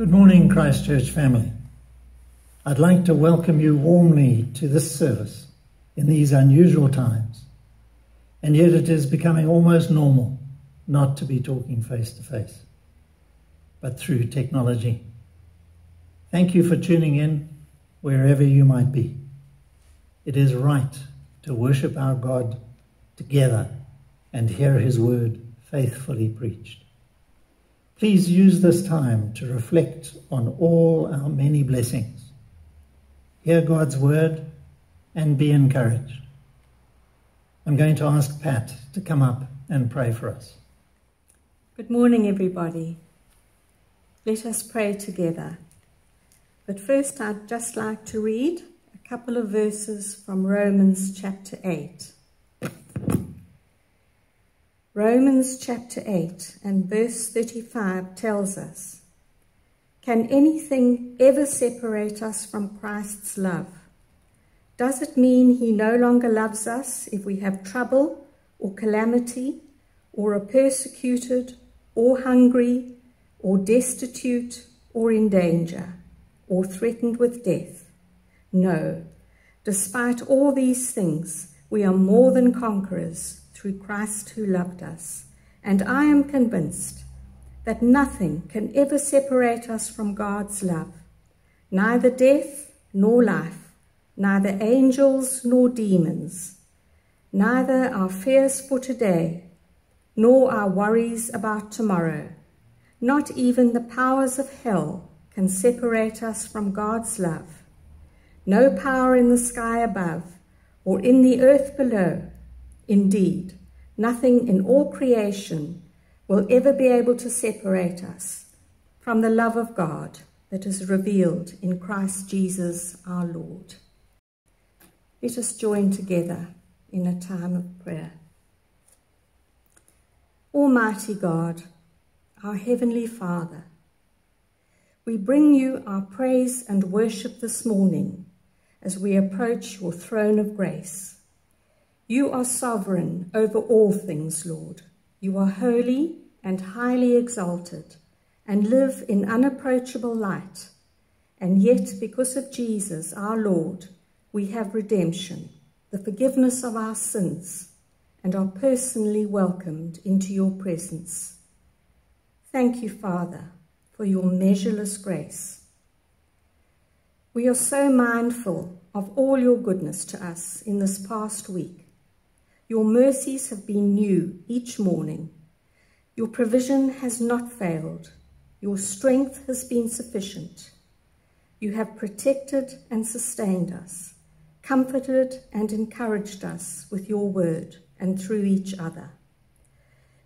Good morning, Christ Church family. I'd like to welcome you warmly to this service in these unusual times. And yet it is becoming almost normal not to be talking face to face, but through technology. Thank you for tuning in wherever you might be. It is right to worship our God together and hear his word faithfully preached. Please use this time to reflect on all our many blessings. Hear God's word and be encouraged. I'm going to ask Pat to come up and pray for us. Good morning, everybody. Let us pray together. But first, I'd just like to read a couple of verses from Romans chapter 8. Romans chapter 8 and verse 35 tells us Can anything ever separate us from Christ's love? Does it mean he no longer loves us if we have trouble or calamity or are persecuted or hungry or destitute or in danger or threatened with death? No. Despite all these things, we are more than conquerors through Christ who loved us. And I am convinced that nothing can ever separate us from God's love, neither death nor life, neither angels nor demons, neither our fears for today, nor our worries about tomorrow. Not even the powers of hell can separate us from God's love. No power in the sky above or in the earth below Indeed, nothing in all creation will ever be able to separate us from the love of God that is revealed in Christ Jesus our Lord. Let us join together in a time of prayer. Almighty God, our Heavenly Father, we bring you our praise and worship this morning as we approach your throne of grace. You are sovereign over all things, Lord. You are holy and highly exalted and live in unapproachable light. And yet, because of Jesus, our Lord, we have redemption, the forgiveness of our sins, and are personally welcomed into your presence. Thank you, Father, for your measureless grace. We are so mindful of all your goodness to us in this past week your mercies have been new each morning. Your provision has not failed. Your strength has been sufficient. You have protected and sustained us, comforted and encouraged us with your word and through each other.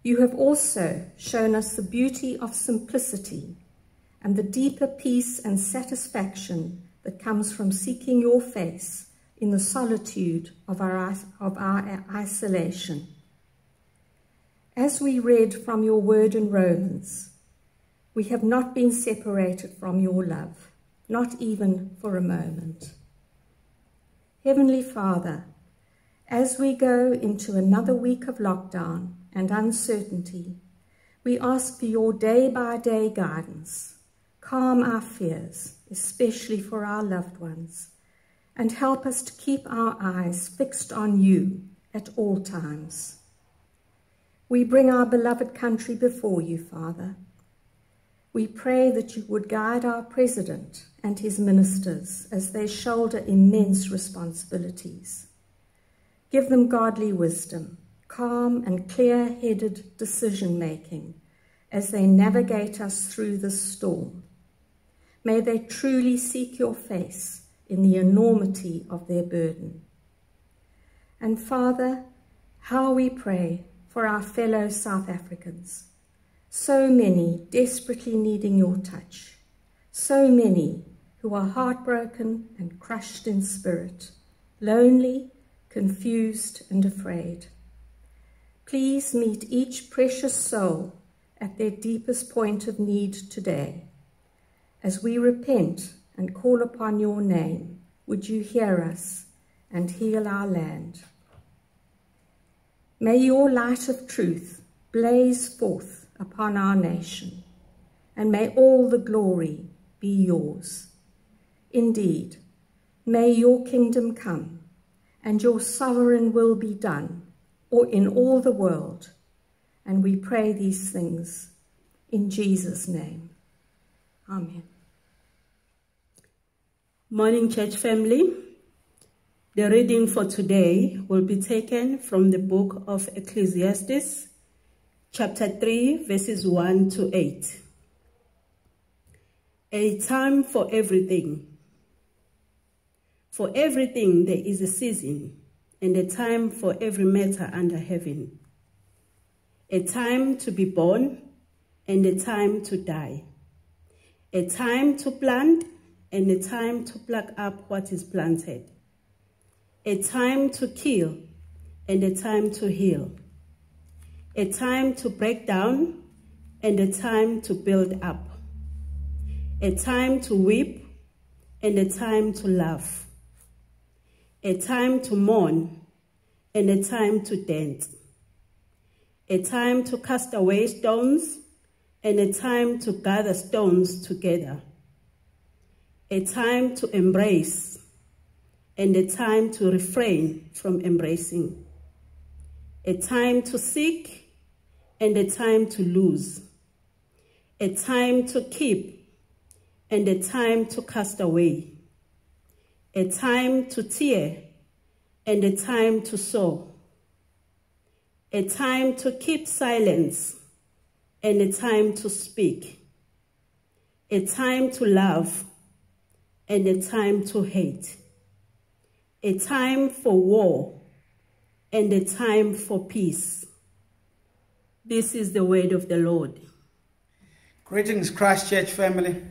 You have also shown us the beauty of simplicity and the deeper peace and satisfaction that comes from seeking your face in the solitude of our, of our isolation. As we read from your word in Romans, we have not been separated from your love, not even for a moment. Heavenly Father, as we go into another week of lockdown and uncertainty, we ask for your day by day guidance. Calm our fears, especially for our loved ones and help us to keep our eyes fixed on you at all times. We bring our beloved country before you, Father. We pray that you would guide our president and his ministers as they shoulder immense responsibilities. Give them godly wisdom, calm and clear-headed decision-making as they navigate us through this storm. May they truly seek your face in the enormity of their burden. And Father, how we pray for our fellow South Africans, so many desperately needing your touch, so many who are heartbroken and crushed in spirit, lonely, confused and afraid. Please meet each precious soul at their deepest point of need today as we repent and call upon your name, would you hear us and heal our land? May your light of truth blaze forth upon our nation. and may all the glory be yours. Indeed, may your kingdom come and your sovereign will be done or in all the world. And we pray these things in Jesus' name. Amen. Morning, church family. The reading for today will be taken from the book of Ecclesiastes, chapter 3, verses 1 to 8. A time for everything. For everything there is a season, and a time for every matter under heaven. A time to be born, and a time to die. A time to plant, and a time to pluck up what is planted a time to kill and a time to heal, a time to break down and a time to build up, a time to weep and a time to laugh, a time to mourn and a time to dance, a time to cast away stones and a time to gather stones together, a time to embrace and a time to refrain from embracing, a time to seek and a time to lose, a time to keep and a time to cast away, a time to tear and a time to sow, a time to keep silence and a time to speak, a time to love and a time to hate a time for war and a time for peace. This is the word of the Lord. Greetings, Christ Church family.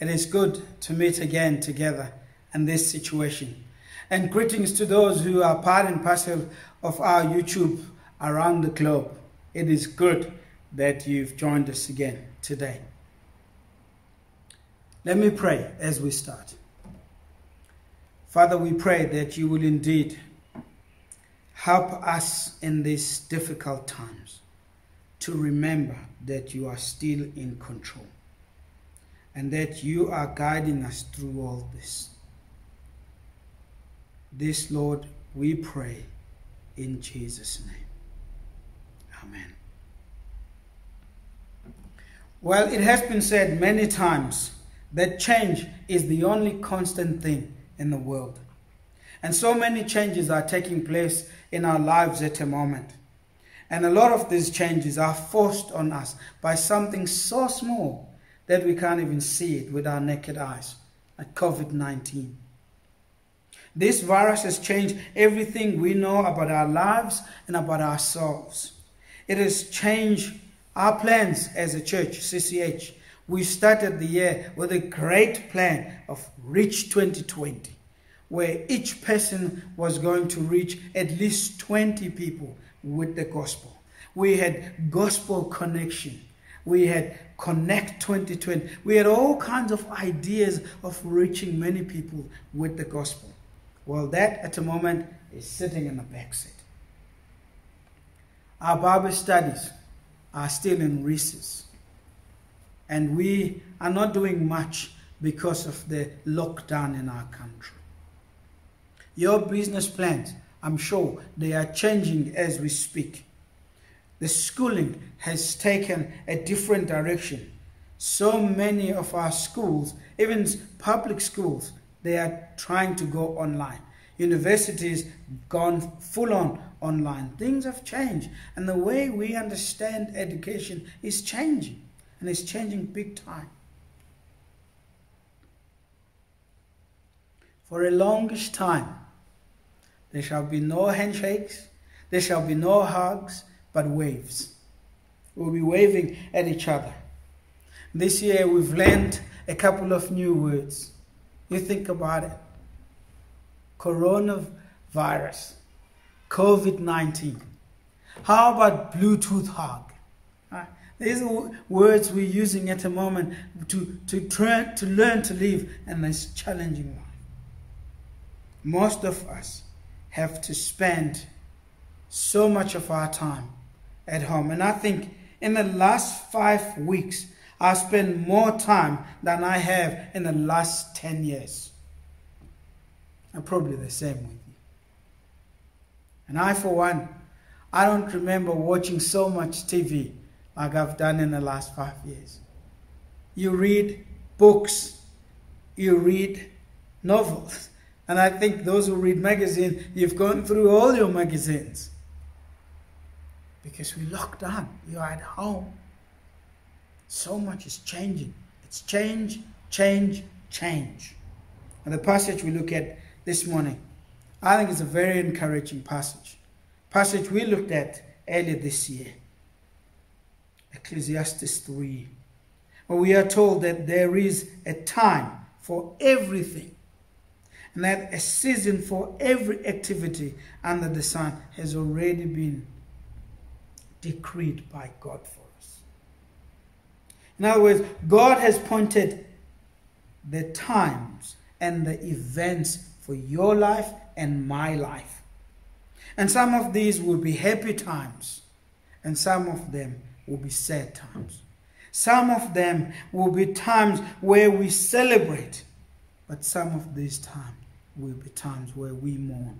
It is good to meet again together in this situation. And greetings to those who are part and parcel of our YouTube around the globe. It is good that you've joined us again today. Let me pray as we start. Father, we pray that you will indeed help us in these difficult times to remember that you are still in control and that you are guiding us through all this. This, Lord, we pray in Jesus' name. Amen. Well, it has been said many times that change is the only constant thing in the world. And so many changes are taking place in our lives at the moment. And a lot of these changes are forced on us by something so small that we can't even see it with our naked eyes, like COVID 19. This virus has changed everything we know about our lives and about ourselves. It has changed our plans as a church, CCH. We started the year with a great plan of Reach 2020, where each person was going to reach at least 20 people with the gospel. We had gospel connection. We had Connect 2020. We had all kinds of ideas of reaching many people with the gospel. Well, that at the moment is sitting in the back seat. Our Bible studies are still in recess and we are not doing much because of the lockdown in our country. Your business plans, I'm sure they are changing as we speak. The schooling has taken a different direction. So many of our schools, even public schools, they are trying to go online. Universities gone full on online. Things have changed, and the way we understand education is changing and it's changing big time. For a longish time, there shall be no handshakes, there shall be no hugs, but waves. We'll be waving at each other. This year, we've learned a couple of new words. You think about it coronavirus, COVID 19. How about Bluetooth hug? These are words we're using at the moment to, to, try, to learn to live in this challenging life. Most of us have to spend so much of our time at home. And I think in the last five weeks, I spend more time than I have in the last 10 years. I'm probably the same with you. And I, for one, I don't remember watching so much TV like I've done in the last five years. You read books, you read novels. And I think those who read magazines, you've gone through all your magazines. Because we locked down, you're at home. So much is changing. It's change, change, change. And the passage we look at this morning, I think it's a very encouraging passage. Passage we looked at earlier this year. Ecclesiastes 3. Where we are told that there is a time for everything. And that a season for every activity under the sun has already been decreed by God for us. In other words, God has pointed the times and the events for your life and my life. And some of these will be happy times, and some of them will be sad times. Some of them will be times where we celebrate, but some of these times will be times where we mourn.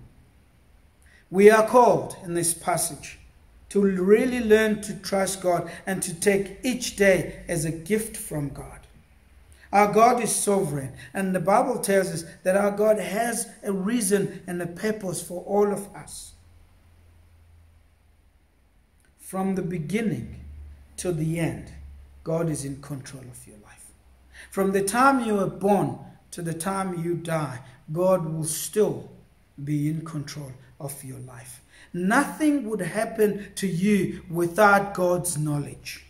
We are called in this passage to really learn to trust God and to take each day as a gift from God. Our God is sovereign, and the Bible tells us that our God has a reason and a purpose for all of us. From the beginning to the end, God is in control of your life. From the time you are born to the time you die, God will still be in control of your life. Nothing would happen to you without God's knowledge.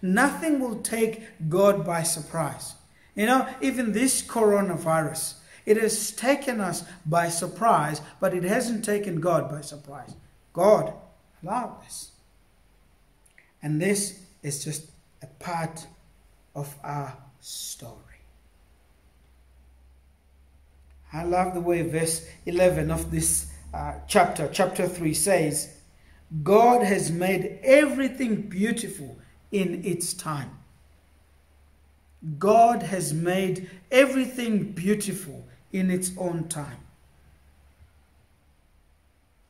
Nothing will take God by surprise. You know, even this coronavirus, it has taken us by surprise, but it hasn't taken God by surprise. God allowed this. And this is just a part of our story. I love the way verse 11 of this uh, chapter, chapter 3, says, God has made everything beautiful in its time. God has made everything beautiful in its own time.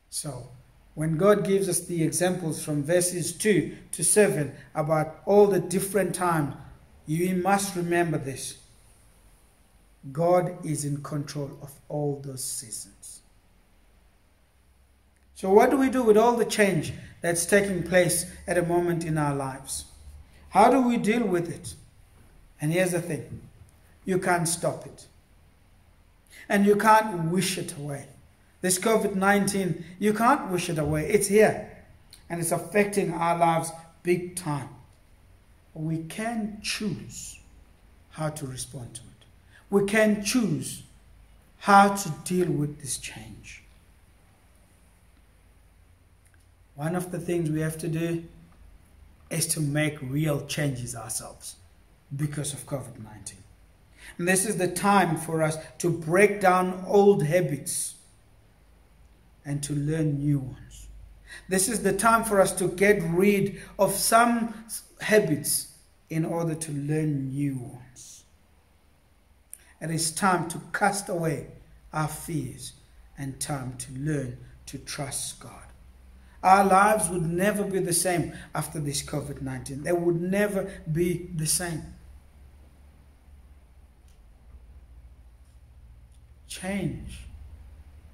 So, when God gives us the examples from verses 2 to 7 about all the different times, you must remember this. God is in control of all those seasons. So, what do we do with all the change that's taking place at a moment in our lives? How do we deal with it? And here's the thing you can't stop it, and you can't wish it away. This COVID 19, you can't wish it away. It's here, and it's affecting our lives big time. We can choose how to respond to it, we can choose how to deal with this change. One of the things we have to do is to make real changes ourselves because of COVID 19. And this is the time for us to break down old habits and to learn new ones. This is the time for us to get rid of some habits in order to learn new ones. It is time to cast away our fears and time to learn to trust God. Our lives would never be the same after this COVID 19. They would never be the same. Change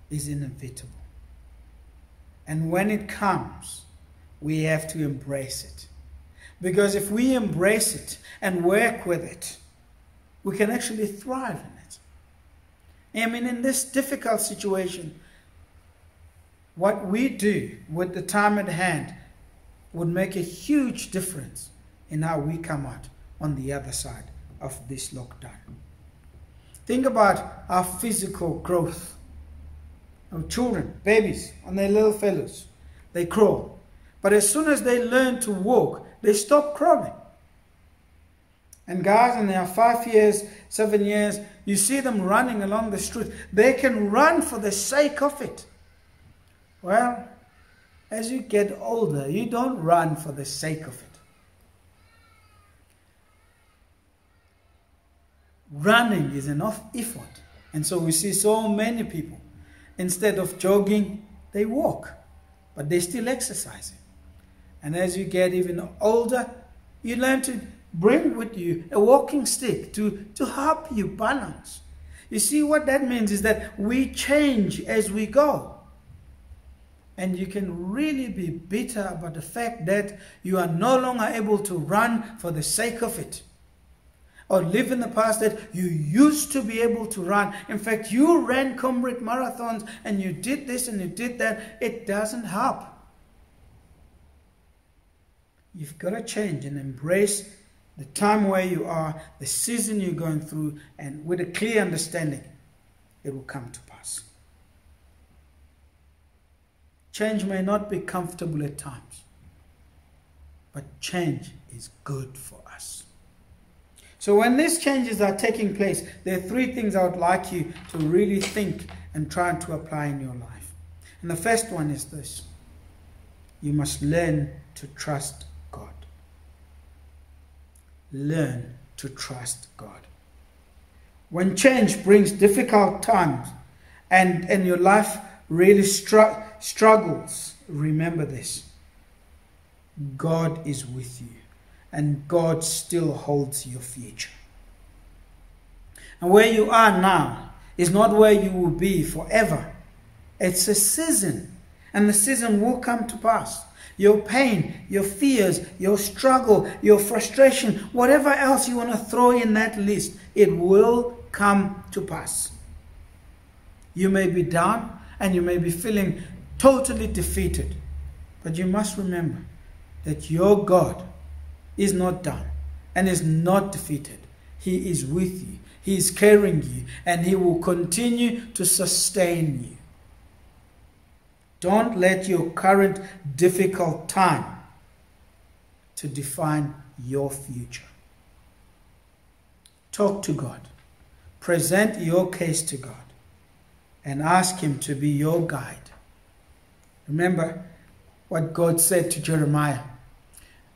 is inevitable. And when it comes, we have to embrace it. Because if we embrace it and work with it, we can actually thrive in it. I mean, in this difficult situation, what we do with the time at hand would make a huge difference in how we come out on the other side of this lockdown. Think about our physical growth. Our children, babies, and their little fellows, they crawl. But as soon as they learn to walk, they stop crawling. And guys, in their five years, seven years, you see them running along the street. They can run for the sake of it. Well, as you get older, you don't run for the sake of it. running is an off effort. And so we see so many people, instead of jogging, they walk, but they're still exercising. And as you get even older, you learn to bring with you a walking stick to, to help you balance. You see, what that means is that we change as we go. And you can really be bitter about the fact that you are no longer able to run for the sake of it. Or live in the past that you used to be able to run. In fact, you ran Comrade marathons and you did this and you did that. It doesn't help. You've got to change and embrace the time where you are, the season you're going through, and with a clear understanding, it will come to pass. Change may not be comfortable at times, but change is good for. So, when these changes are taking place, there are three things I would like you to really think and try to apply in your life. And the first one is this you must learn to trust God. Learn to trust God. When change brings difficult times and, and your life really str- struggles, remember this God is with you, and God still holds your future. And where you are now is not where you will be forever. It's a season, and the season will come to pass your pain, your fears, your struggle, your frustration, whatever else you want to throw in that list, it will come to pass. You may be down and you may be feeling totally defeated, but you must remember that your God is not done and is not defeated. He is with you, He is carrying you, and He will continue to sustain you. Don't let your current difficult time to define your future. Talk to God. Present your case to God and ask Him to be your guide. Remember what God said to Jeremiah.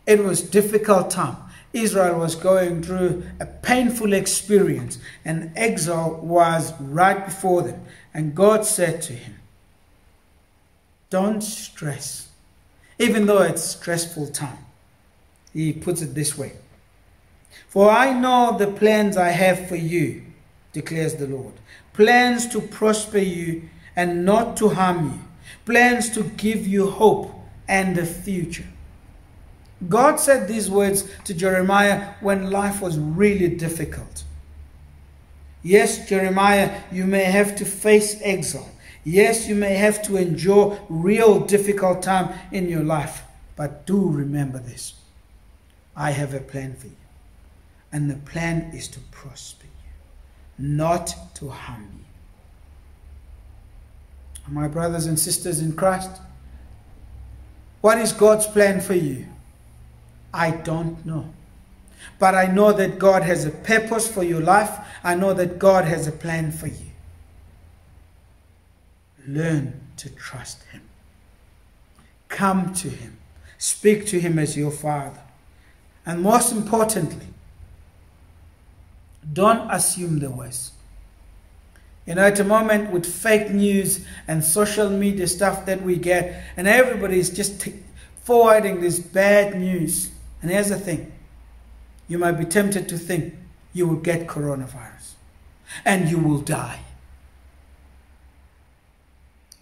It was difficult time. Israel was going through a painful experience and exile was right before them. And God said to him, don't stress, even though it's stressful time. He puts it this way For I know the plans I have for you, declares the Lord plans to prosper you and not to harm you, plans to give you hope and a future. God said these words to Jeremiah when life was really difficult. Yes, Jeremiah, you may have to face exile. Yes, you may have to endure real difficult time in your life, but do remember this. I have a plan for you. And the plan is to prosper you, not to harm you. My brothers and sisters in Christ, what is God's plan for you? I don't know. But I know that God has a purpose for your life. I know that God has a plan for you. Learn to trust Him. Come to Him. Speak to Him as your Father. And most importantly, don't assume the worst. You know, at the moment with fake news and social media stuff that we get, and everybody is just forwarding this bad news. And here's the thing you might be tempted to think you will get coronavirus and you will die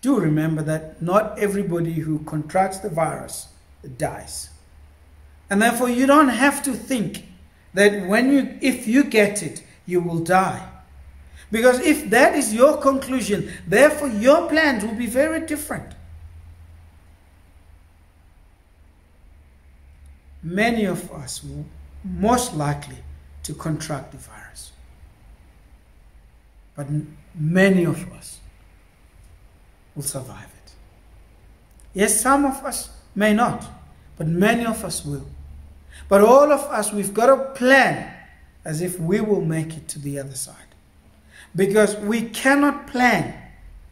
do remember that not everybody who contracts the virus dies. And therefore, you don't have to think that when you, if you get it, you will die. Because if that is your conclusion, therefore your plans will be very different. Many of us will most likely to contract the virus. But many of us will survive it. Yes, some of us may not, but many of us will. But all of us, we've got to plan as if we will make it to the other side. Because we cannot plan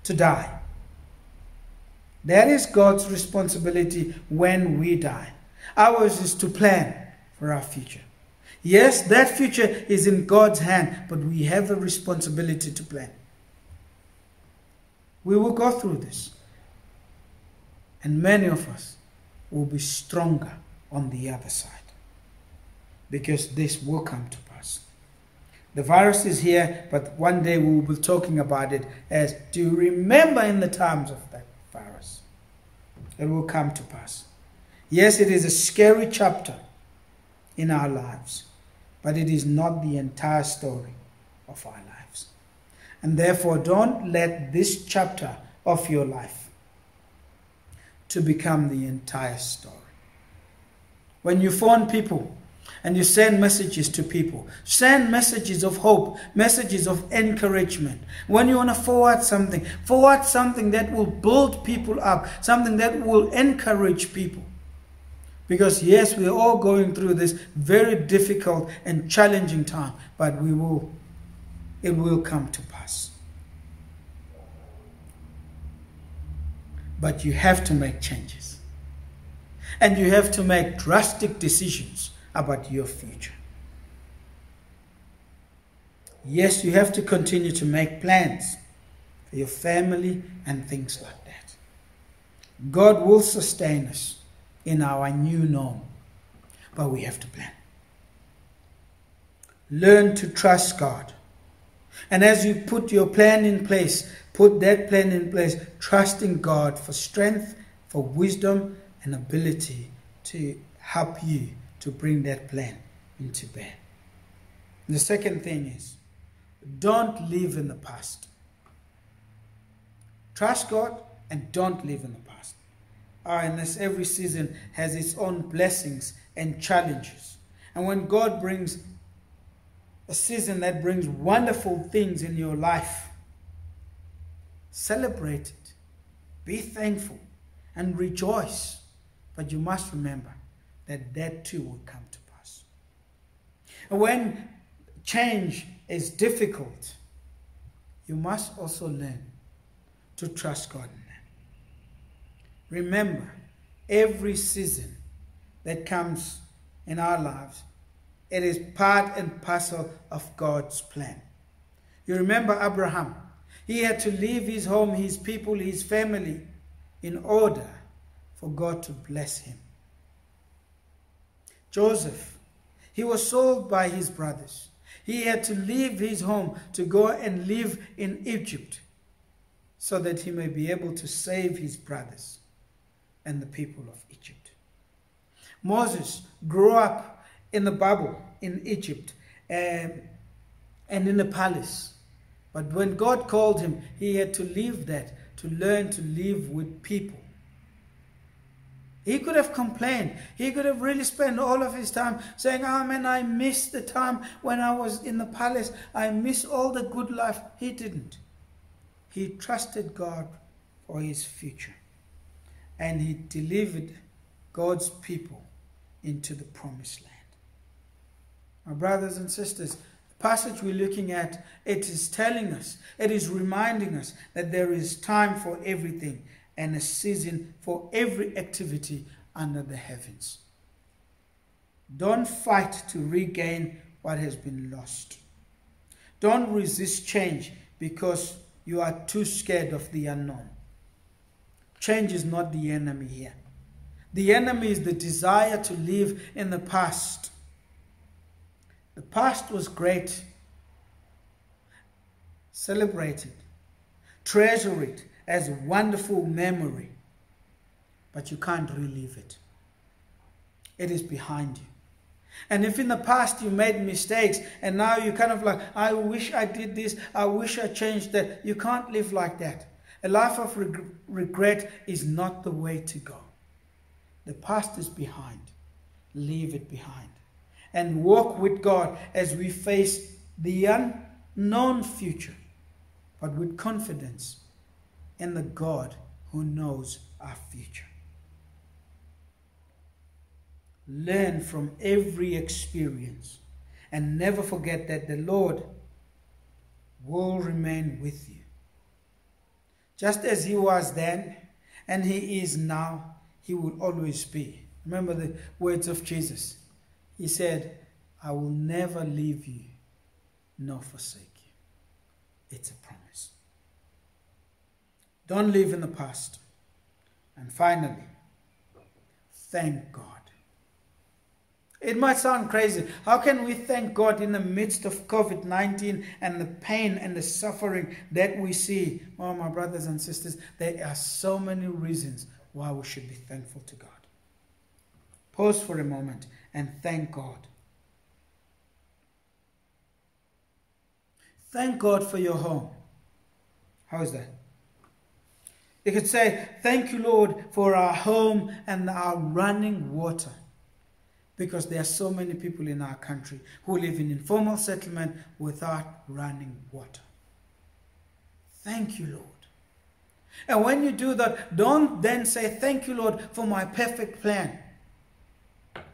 to die. That is God's responsibility when we die. Ours is to plan for our future. Yes, that future is in God's hand, but we have a responsibility to plan. We will go through this. And many of us will be stronger on the other side because this will come to pass. The virus is here, but one day we will be talking about it as do you remember in the times of that virus? It will come to pass. Yes, it is a scary chapter in our lives, but it is not the entire story of our lives. And therefore, don't let this chapter of your life to become the entire story. When you phone people and you send messages to people, send messages of hope, messages of encouragement. When you want to forward something, forward something that will build people up, something that will encourage people. Because yes, we're all going through this very difficult and challenging time, but we will it will come to pass. But you have to make changes. And you have to make drastic decisions about your future. Yes, you have to continue to make plans for your family and things like that. God will sustain us in our new norm, but we have to plan. Learn to trust God. And as you put your plan in place, put that plan in place, trusting God for strength, for wisdom, and ability to help you to bring that plan into bear. The second thing is don't live in the past. Trust God and don't live in the past. And this every season has its own blessings and challenges. And when God brings a season that brings wonderful things in your life, celebrate it, be thankful, and rejoice. But you must remember that that too will come to pass. And when change is difficult, you must also learn to trust God. Remember, every season that comes in our lives, it is part and parcel of God's plan. You remember Abraham. He had to leave his home, his people, his family in order for God to bless him. Joseph, he was sold by his brothers. He had to leave his home to go and live in Egypt so that he may be able to save his brothers and the people of Egypt. Moses grew up in the bubble in Egypt and, um, and in the palace. But when God called him, he had to leave that to learn to live with people he could have complained. He could have really spent all of his time saying, Oh man, I miss the time when I was in the palace. I miss all the good life. He didn't. He trusted God for his future. And he delivered God's people into the promised land. My brothers and sisters, the passage we're looking at, it is telling us, it is reminding us that there is time for everything and a season for every activity under the heavens. Don't fight to regain what has been lost. Don't resist change because you are too scared of the unknown. Change is not the enemy here. The enemy is the desire to live in the past. The past was great. Celebrate it, treasure it, as a wonderful memory, but you can't relive it. It is behind you. And if in the past you made mistakes and now you kind of like, I wish I did this, I wish I changed that, you can't live like that. A life of reg- regret is not the way to go. The past is behind. Leave it behind. And walk with God as we face the unknown future, but with confidence in the God who knows our future. Learn from every experience and never forget that the Lord will remain with you. Just as He was then and He is now, He will always be. Remember the words of Jesus. He said, I will never leave you nor forsake you. It's a promise. Don't live in the past. And finally, thank God. It might sound crazy. How can we thank God in the midst of COVID 19 and the pain and the suffering that we see? Oh, my brothers and sisters, there are so many reasons why we should be thankful to God. Pause for a moment and thank God. Thank God for your home. How is that? You could say, Thank you, Lord, for our home and our running water. Because there are so many people in our country who live in informal settlement without running water. Thank you, Lord. And when you do that, don't then say, Thank you, Lord, for my perfect plan.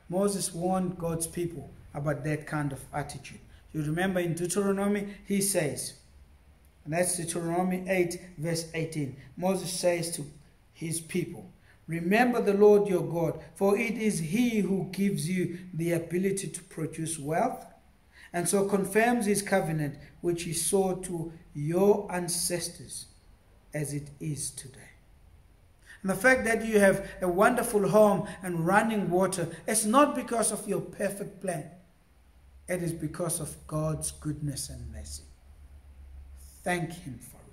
Moses warned God's people about that kind of attitude. You remember in Deuteronomy, he says, and that's Deuteronomy 8, verse 18. Moses says to his people, Remember the Lord your God, for it is he who gives you the ability to produce wealth, and so confirms his covenant which he swore to your ancestors as it is today. And the fact that you have a wonderful home and running water is not because of your perfect plan. It is because of God's goodness and mercy. Thank Him for it.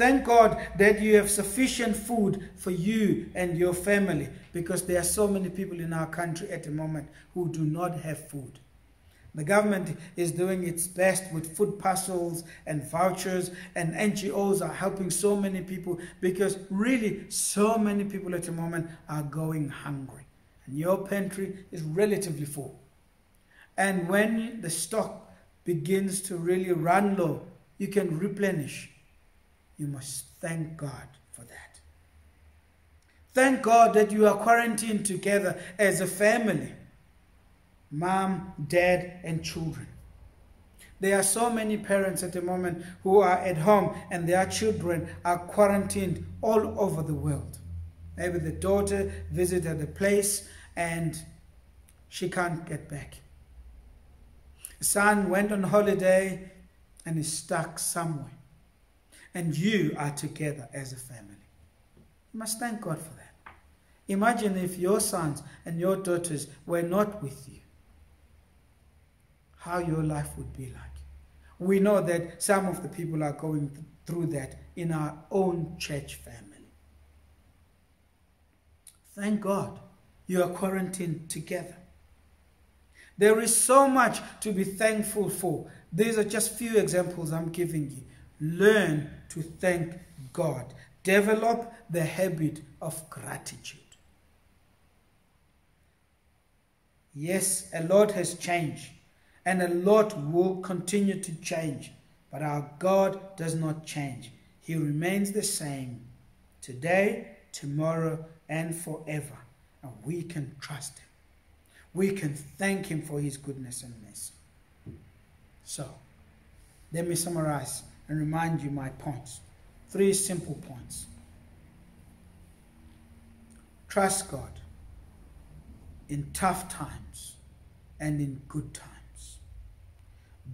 Thank God that you have sufficient food for you and your family because there are so many people in our country at the moment who do not have food. The government is doing its best with food parcels and vouchers, and NGOs are helping so many people because really so many people at the moment are going hungry. And your pantry is relatively full. And when the stock begins to really run low, you can replenish. You must thank God for that. Thank God that you are quarantined together as a family mom, dad, and children. There are so many parents at the moment who are at home and their children are quarantined all over the world. Maybe the daughter visited a place and she can't get back The son went on holiday and is stuck somewhere. And you are together as a family. You must thank God for that. Imagine if your sons and your daughters were not with you, how your life would be like. We know that some of the people are going through that in our own church family. Thank God you are quarantined together. There is so much to be thankful for. These are just few examples I'm giving you. Learn to thank God. Develop the habit of gratitude. Yes, a lot has changed, and a lot will continue to change, but our God does not change. He remains the same today, tomorrow, and forever, and we can trust Him we can thank Him for His goodness and mercy. So, let me summarize and remind you my points. Three simple points. Trust God in tough times and in good times.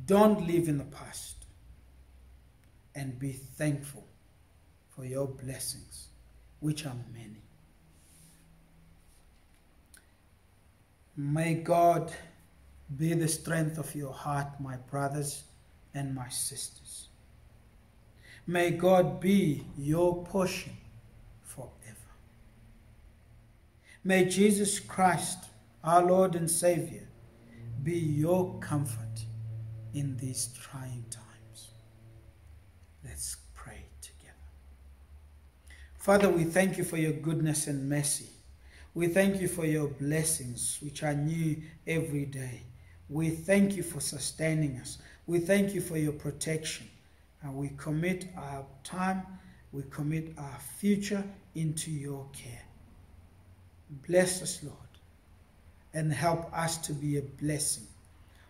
Don't live in the past and be thankful for your blessings, which are many. May God be the strength of your heart, my brothers and my sisters. May God be your portion forever. May Jesus Christ, our Lord and Savior, be your comfort in these trying times. Let's pray together. Father, we thank you for your goodness and mercy. We thank you for your blessings, which are new every day. We thank you for sustaining us. We thank you for your protection. And we commit our time, we commit our future into your care. Bless us, Lord, and help us to be a blessing,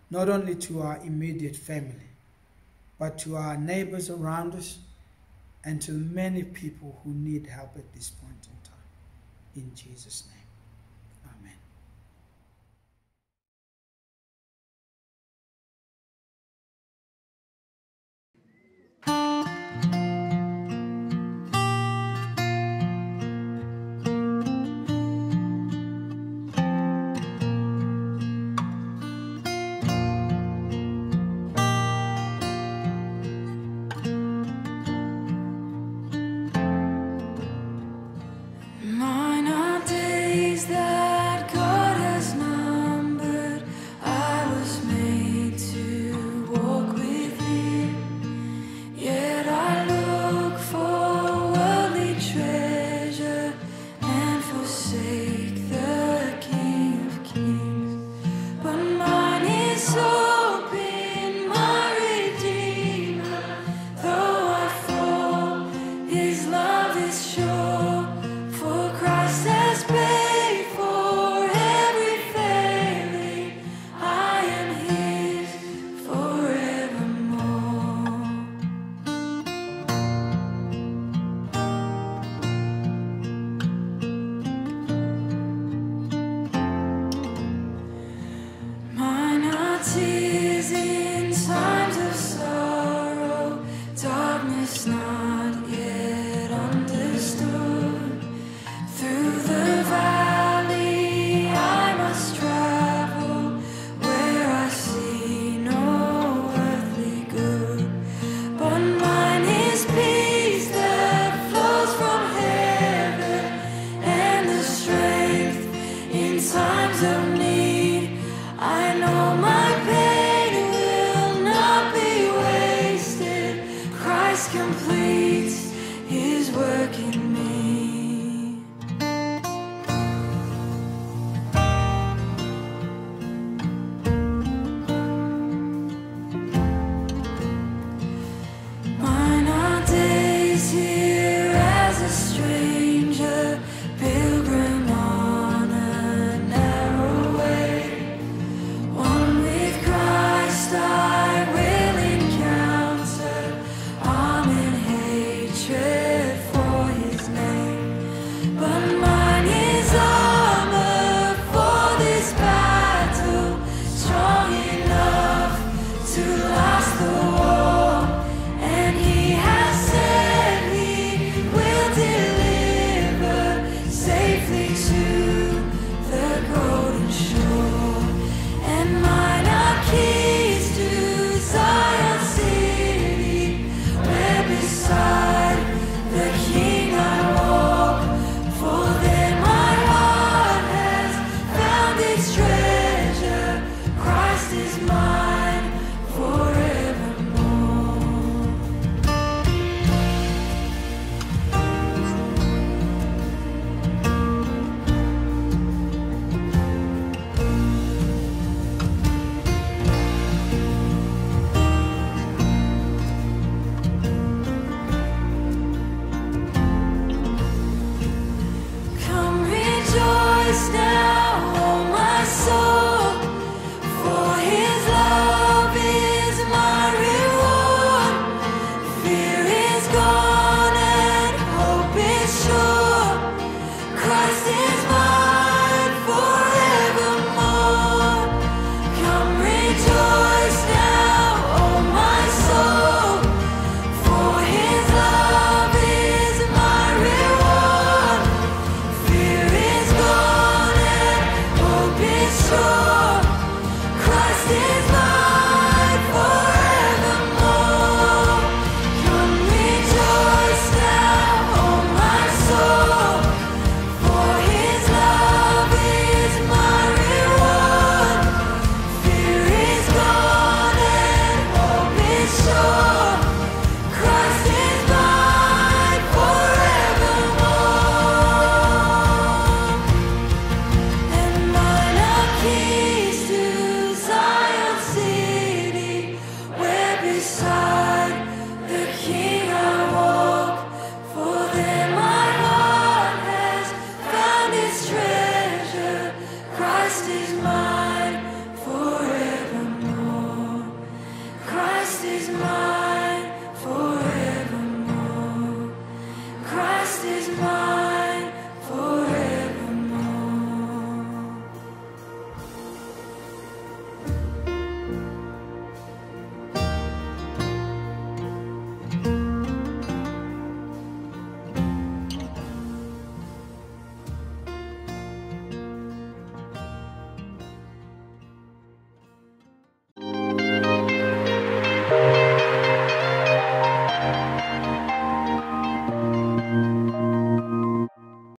not only to our immediate family, but to our neighbors around us and to many people who need help at this point in time. In Jesus' name.